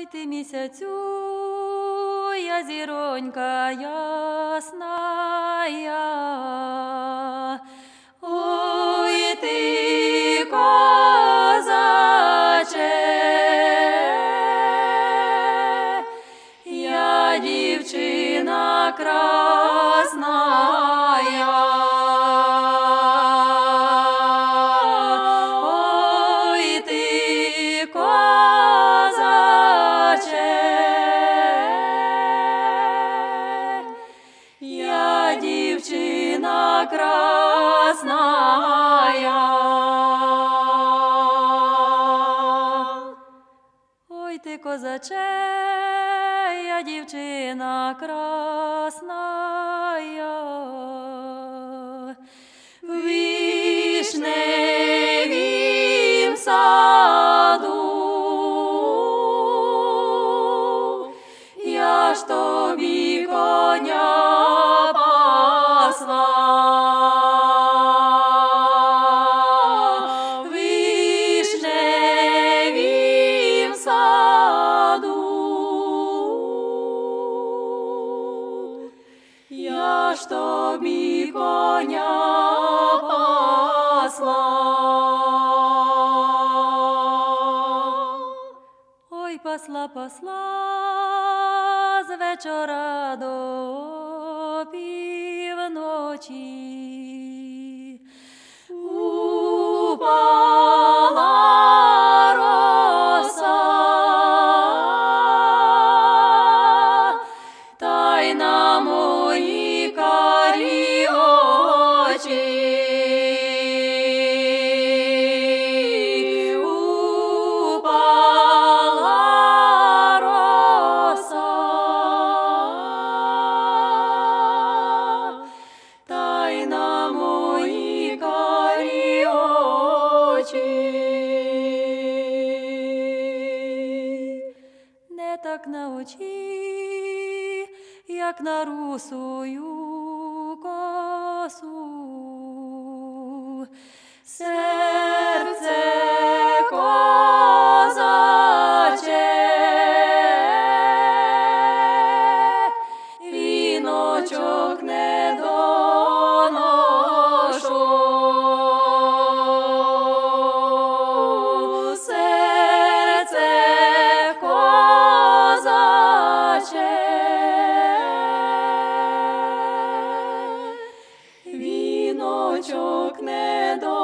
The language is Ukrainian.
Ой ти місяцю, я зіронька ясна. Я. Ой ти козаче, я дівчина красна. Ой дівчина красна. Ой ти козаче, я дівчина красна. В саду, я ж тобі ж тобі коня пасла. Ой, пасла, пасла з вечора до півночі. Так на очі, як на русую косу. Се очок не до.